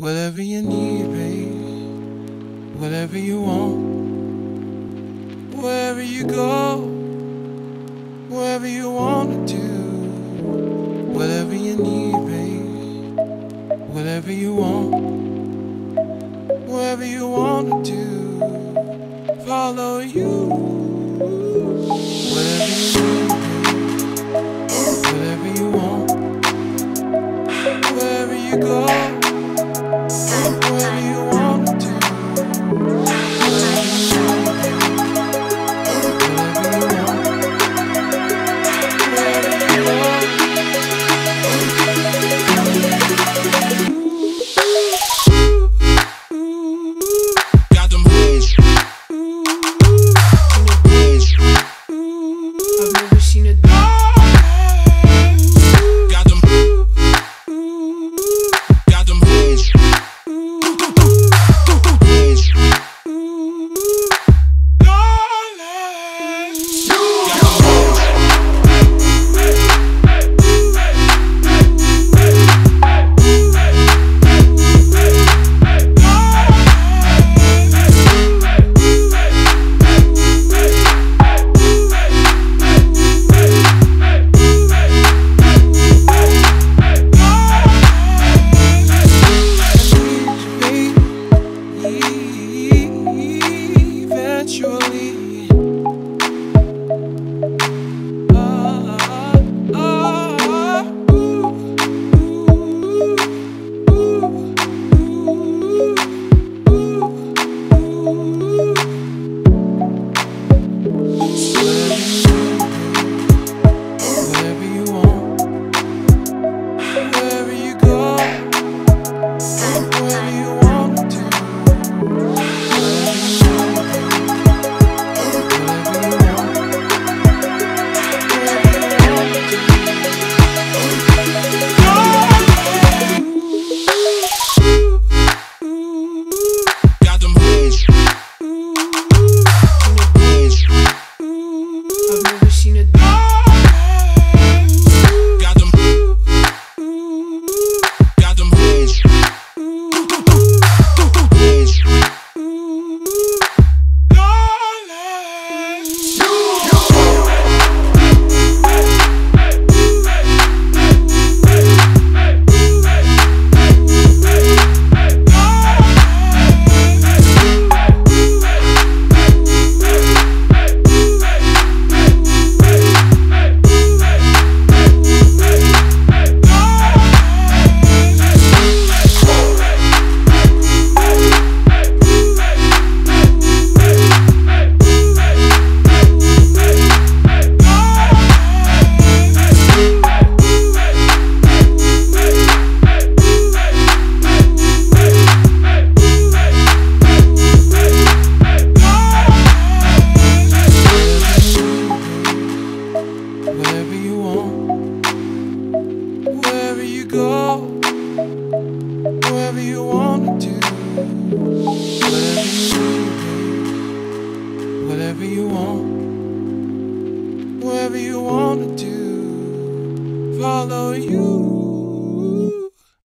Whatever you need, babe. Whatever you want. Wherever you go. Wherever you want to do. Whatever you need, babe. Whatever you want. Wherever you want to do. Follow you. Whatever you need. Whatever you want. Wherever you go. Go, wherever you want to do, whatever you babe. whatever you want, wherever you want to do, follow you.